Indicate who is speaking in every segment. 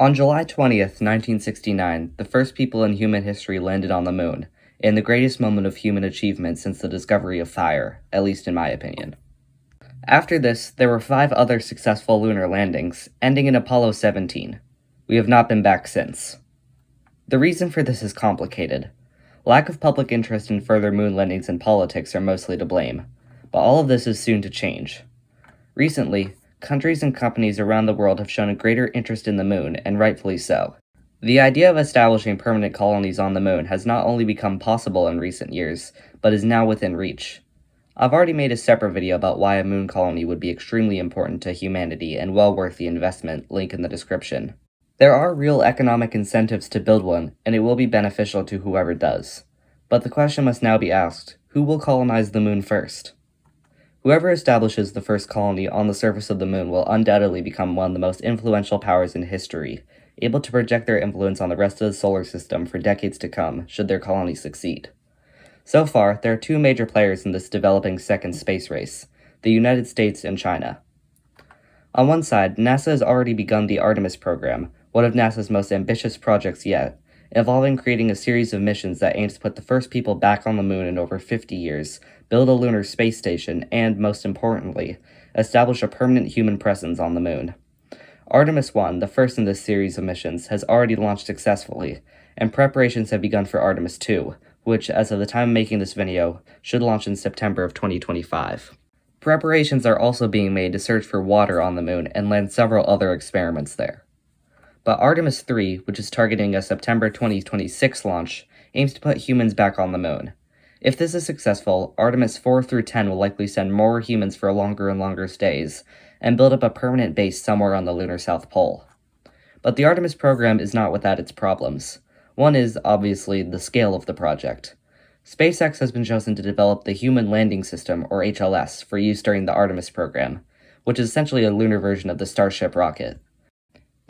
Speaker 1: On July 20th, 1969, the first people in human history landed on the moon, in the greatest moment of human achievement since the discovery of fire, at least in my opinion. After this, there were five other successful lunar landings, ending in Apollo 17. We have not been back since. The reason for this is complicated. Lack of public interest in further moon landings and politics are mostly to blame, but all of this is soon to change. Recently, countries and companies around the world have shown a greater interest in the moon, and rightfully so. The idea of establishing permanent colonies on the moon has not only become possible in recent years, but is now within reach. I've already made a separate video about why a moon colony would be extremely important to humanity and well worth the investment, link in the description. There are real economic incentives to build one, and it will be beneficial to whoever does. But the question must now be asked, who will colonize the moon first? Whoever establishes the first colony on the surface of the moon will undoubtedly become one of the most influential powers in history, able to project their influence on the rest of the solar system for decades to come should their colony succeed. So far, there are two major players in this developing second space race the United States and China. On one side, NASA has already begun the Artemis program, one of NASA's most ambitious projects yet, involving creating a series of missions that aims to put the first people back on the moon in over 50 years, build a lunar space station, and, most importantly, establish a permanent human presence on the moon. Artemis 1, the first in this series of missions, has already launched successfully, and preparations have begun for Artemis 2, which, as of the time of making this video, should launch in September of 2025. Preparations are also being made to search for water on the moon and land several other experiments there. But Artemis 3, which is targeting a September 2026 launch, aims to put humans back on the moon. If this is successful, Artemis 4 through 10 will likely send more humans for longer and longer stays, and build up a permanent base somewhere on the lunar South Pole. But the Artemis program is not without its problems. One is, obviously, the scale of the project. SpaceX has been chosen to develop the Human Landing System, or HLS, for use during the Artemis program, which is essentially a lunar version of the Starship rocket.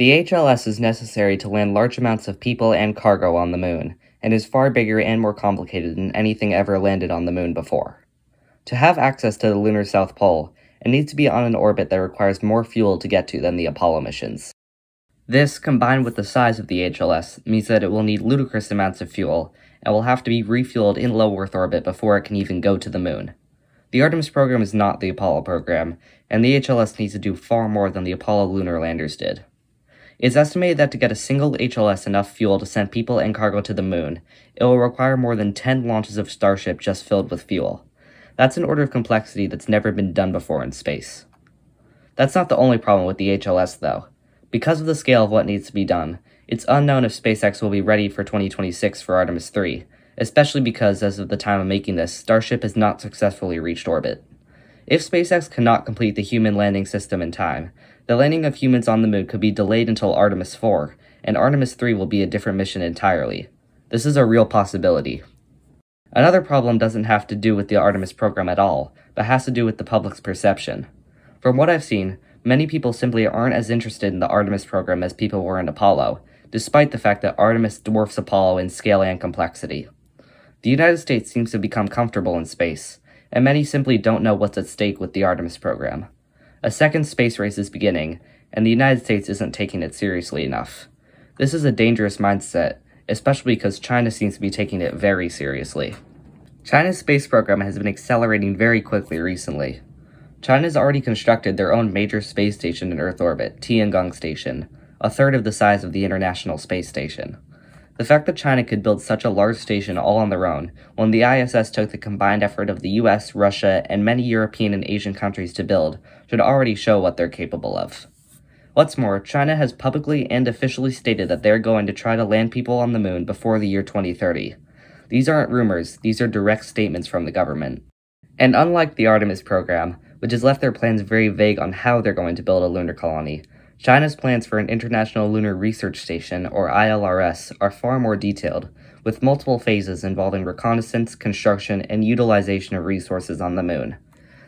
Speaker 1: The HLS is necessary to land large amounts of people and cargo on the moon, and is far bigger and more complicated than anything ever landed on the moon before. To have access to the lunar South Pole, it needs to be on an orbit that requires more fuel to get to than the Apollo missions. This, combined with the size of the HLS, means that it will need ludicrous amounts of fuel, and will have to be refueled in low Earth orbit before it can even go to the moon. The Artemis program is not the Apollo program, and the HLS needs to do far more than the Apollo lunar landers did. It's estimated that to get a single HLS enough fuel to send people and cargo to the moon, it will require more than 10 launches of Starship just filled with fuel. That's an order of complexity that's never been done before in space. That's not the only problem with the HLS, though. Because of the scale of what needs to be done, it's unknown if SpaceX will be ready for 2026 for Artemis 3, especially because, as of the time of making this, Starship has not successfully reached orbit. If SpaceX cannot complete the human landing system in time, the landing of humans on the moon could be delayed until Artemis 4, and Artemis 3 will be a different mission entirely. This is a real possibility. Another problem doesn't have to do with the Artemis program at all, but has to do with the public's perception. From what I've seen, many people simply aren't as interested in the Artemis program as people were in Apollo, despite the fact that Artemis dwarfs Apollo in scale and complexity. The United States seems to become comfortable in space, and many simply don't know what's at stake with the Artemis program. A second space race is beginning, and the United States isn't taking it seriously enough. This is a dangerous mindset, especially because China seems to be taking it very seriously. China's space program has been accelerating very quickly recently. China has already constructed their own major space station in Earth orbit, Tiangong Station, a third of the size of the International Space Station. The fact that China could build such a large station all on their own, when the ISS took the combined effort of the US, Russia, and many European and Asian countries to build, should already show what they're capable of. What's more, China has publicly and officially stated that they're going to try to land people on the moon before the year 2030. These aren't rumors, these are direct statements from the government. And unlike the Artemis program, which has left their plans very vague on how they're going to build a lunar colony, China's plans for an International Lunar Research Station, or ILRS, are far more detailed, with multiple phases involving reconnaissance, construction, and utilization of resources on the moon.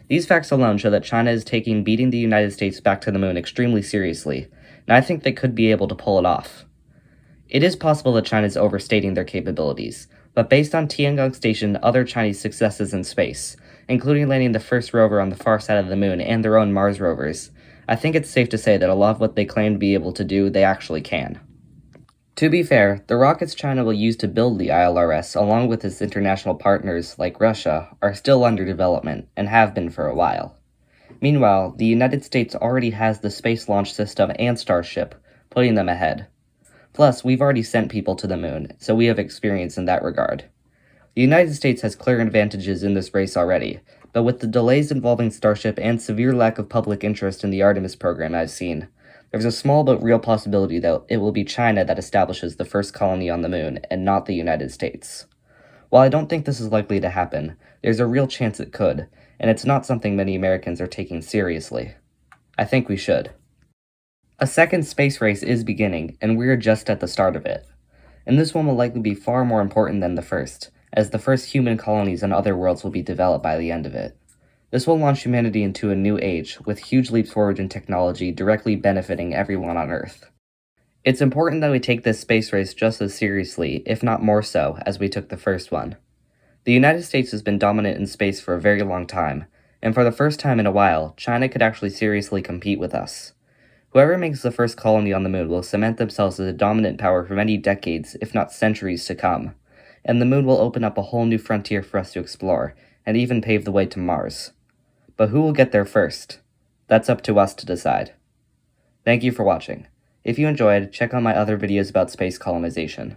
Speaker 1: These facts alone show that China is taking beating the United States back to the moon extremely seriously, and I think they could be able to pull it off. It is possible that China is overstating their capabilities, but based on Tiangong Station and other Chinese successes in space, including landing the first rover on the far side of the moon and their own Mars rovers, I think it's safe to say that a lot of what they claim to be able to do, they actually can. To be fair, the rockets China will use to build the ILRS, along with its international partners like Russia, are still under development and have been for a while. Meanwhile, the United States already has the Space Launch System and Starship, putting them ahead. Plus, we've already sent people to the moon, so we have experience in that regard. The United States has clear advantages in this race already, but with the delays involving Starship and severe lack of public interest in the Artemis program I've seen, there's a small but real possibility that it will be China that establishes the first colony on the moon, and not the United States. While I don't think this is likely to happen, there's a real chance it could, and it's not something many Americans are taking seriously. I think we should. A second space race is beginning, and we're just at the start of it. And this one will likely be far more important than the first, as the first human colonies on other worlds will be developed by the end of it. This will launch humanity into a new age, with huge leaps forward in technology directly benefiting everyone on Earth. It's important that we take this space race just as seriously, if not more so, as we took the first one. The United States has been dominant in space for a very long time, and for the first time in a while, China could actually seriously compete with us. Whoever makes the first colony on the moon will cement themselves as a dominant power for many decades, if not centuries to come, and the moon will open up a whole new frontier for us to explore, and even pave the way to Mars. But who will get there first? That's up to us to decide. Thank you for watching. If you enjoyed, check out my other videos about space colonization.